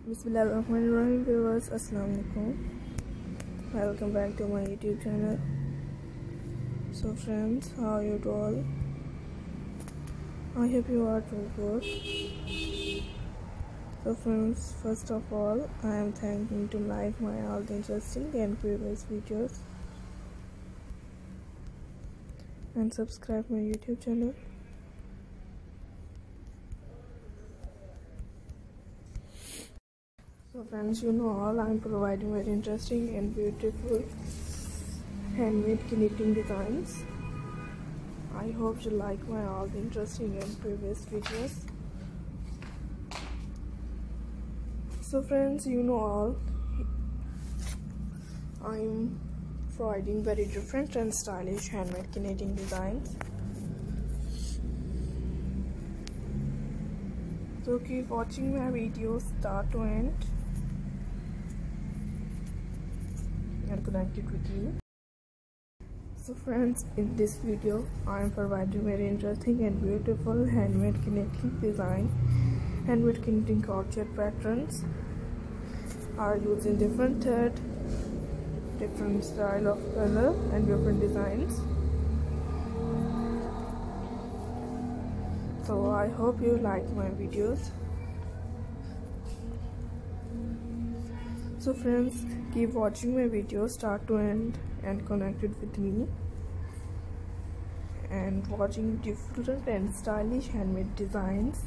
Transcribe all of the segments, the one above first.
Bismillahirrahmanirrahim viewers. Assalamualaikum welcome back to my youtube channel. So friends how are you all? I hope you are doing good. So friends first of all I am thanking to like my all the interesting and previous videos. And subscribe my youtube channel so friends you know all i'm providing very interesting and beautiful handmade knitting designs. I hope you like my all the interesting and previous videos. So friends you know all i'm providing very different and stylish handmade knitting designs. So keep watching my videos start to end and connected with you. So friends in this video i am providing very interesting and beautiful handmade knitting design handmade knitting crochet patterns. Are using different thread different style of color and different designs. So i hope you like my videos. So friends keep watching my videos start to end and connected with me. And watching different and stylish handmade designs.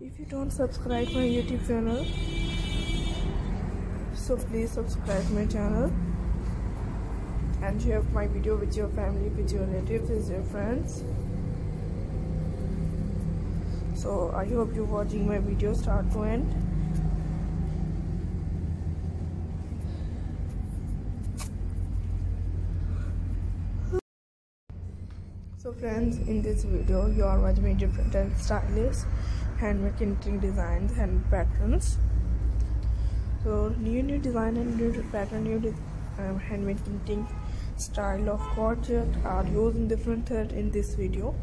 If you don't subscribe my youtube channel so please subscribe my channel. And share my video with your family with your relatives with your friends. So i hope you're watching my video start to end so friends in this video you are watching different and stylish handmade knitting designs and patterns. So new new design and new pattern new um, handmade knitting style of crochet are used in different thread in this video.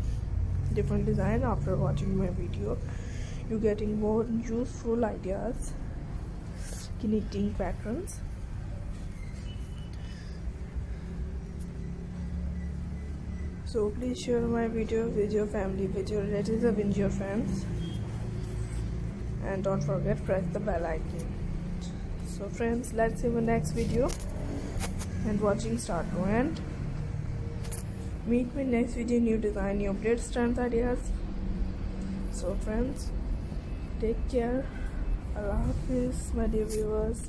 Different design after watching my video you getting more useful ideas knitting patterns so please share my video with your family with your relatives and with your friends. And don't forget press the bell icon. So friends let's see the next video. And watching start to end. Meet me next video new design new updates trends ideas. So friends take care. Allah hafiz my dear viewers